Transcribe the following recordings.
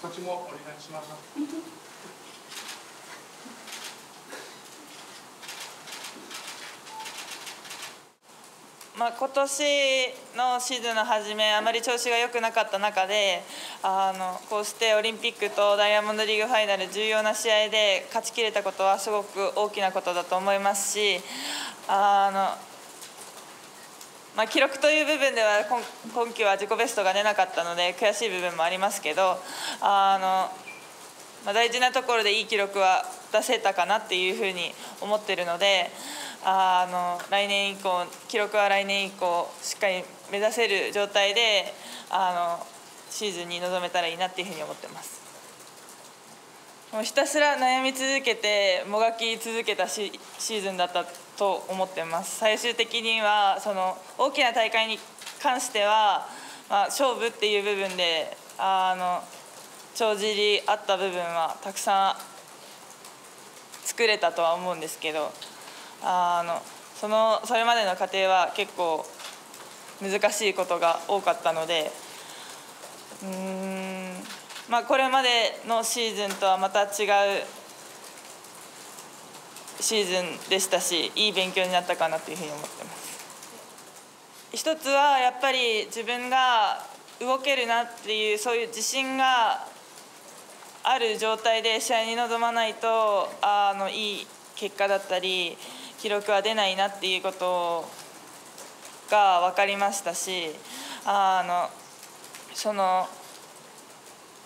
こっちもお願いします。まあ、今年のシーズンの初めあまり調子が良くなかった中であのこうしてオリンピックとダイヤモンドリーグファイナル重要な試合で勝ちきれたことはすごく大きなことだと思いますしあのまあ、記録という部分では今今季は自己ベストが出なかったので悔しい部分もありますけどあの、まあ、大事なところでいい記録は出せたかなっていうふうに思ってるのであの来年以降記録は来年以降しっかり目指せる状態であのシーズンに臨めたらいいなっていうふうに思ってます。もうひたすら悩み続けてもがき続けたシーズンだったと思ってます。最終的にはその大きな大会に関しては、まあ、勝負っていう部分であの帳尻あった部分はたくさん作れたとは思うんですけどあのそのそれまでの過程は結構難しいことが多かったのでうんまあ、これまでのシーズンとはまた違うシーズンでしたしいい勉強になったかなというふうに思ってます。一つはやっぱり自分が動けるなっていうそういう自信がある状態で試合に臨まないとあのいい結果だったり記録は出ないなっていうことが分かりましたしあのその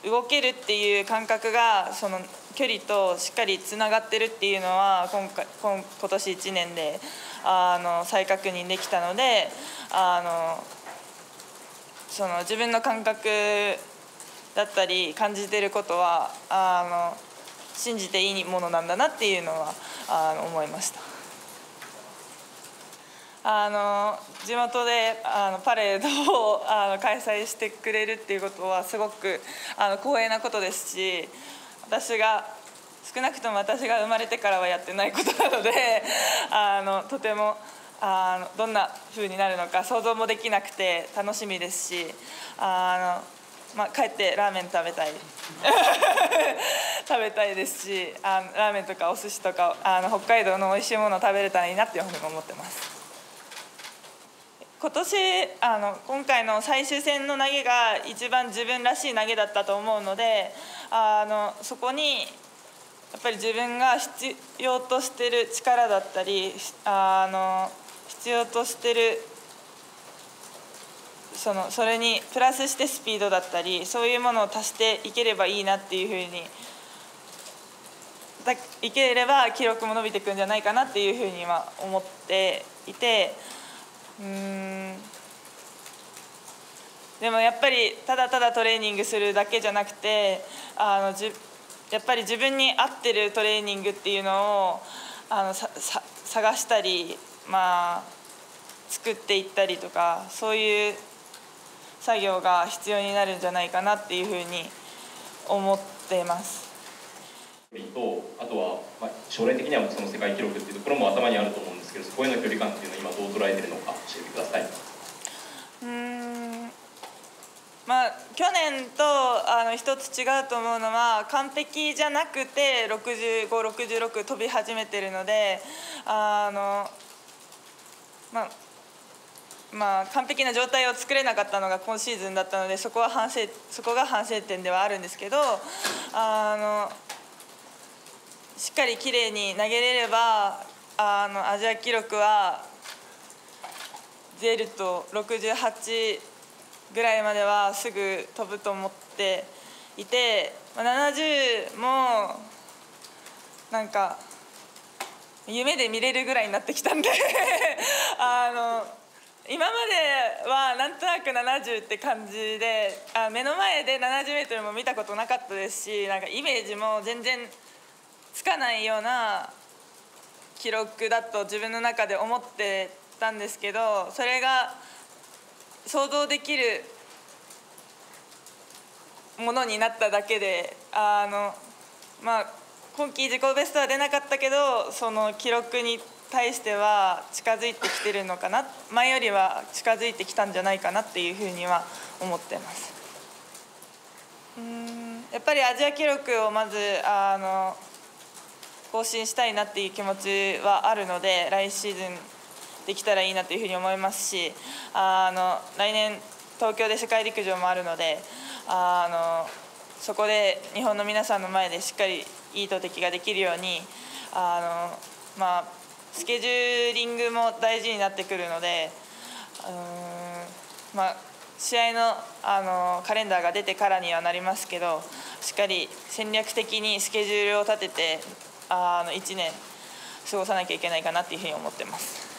動けるっていう感覚がその距離としっかりつながってるっていうのは今回今今年1年であの再確認できたのであのその自分の感覚だったり感じてることはあの信じていいものなんだなっていうのはあの思いました。あの地元であのパレードをあの開催してくれるっていうことはすごくあの光栄なことですし私が少なくとも私が生まれてからはやってないことなので あのとてもあのどんな風になるのか想像もできなくて楽しみですしあの、まあ、帰ってラーメン食べたい 食べたいですしあのラーメンとかお寿司とかあの北海道の美味しいものを食べれたらいいなっていうふうに思ってます。今年あの今回の最終戦の投げが一番自分らしい投げだったと思うのであのそこにやっぱり自分が必要としてる力だったりあの必要としてるそのそれにプラスしてスピードだったりそういうものを足していければいいなっていうふうにいければ記録も伸びていくんじゃないかなっていうふうには思っていて。うんでもやっぱりただただトレーニングするだけじゃなくてあのじやっぱり自分に合ってるトレーニングっていうのをあのささ探したり、まあ、作っていったりとかそういう作業が必要になるんじゃないかなっていうふうに思っています。とあとは、まあ、将来的にはその世界記録っていうところも頭にあると思うけどそこへの距離感っていうのは今どう捉えてるのか教えてください。うんまあ、去年とあの一つ違うと思うのは完璧じゃなくて6566飛び始めてるのであの、まあまあ、完璧な状態を作れなかったのが今シーズンだったのでそこは反省そこが反省点ではあるんですけどあのしっかりきれいに投げれればあのアジア記録は出ると68ぐらいまではすぐ飛ぶと思っていてまあ70もなんか夢で見れるぐらいになってきたんで あの今まではなんとなく70って感じであ目の前で 70m も見たことなかったですしなんかイメージも全然つかないような記録だと自分の中で思ってたんですけどそれが想像できるものになっただけであの、まあ、今季自己ベストは出なかったけどその記録に対しては近づいてきてるのかな前よりは近づいてきたんじゃないかなっていうふうには思ってます。うんやっぱりアジア記録をまずあの更新したいなっていう気持ちはあるので来シーズンできたらいいなというふうに思いますしあの来年東京で世界陸上もあるのであのそこで日本の皆さんの前でしっかりいい投擲ができるようにあの、まあ、スケジューリングも大事になってくるのでまあ、試合のあのカレンダーが出てからにはなりますけどしっかり戦略的にスケジュールを立ててあの1年過ごさなきゃいけないかなっていうふうに思ってます。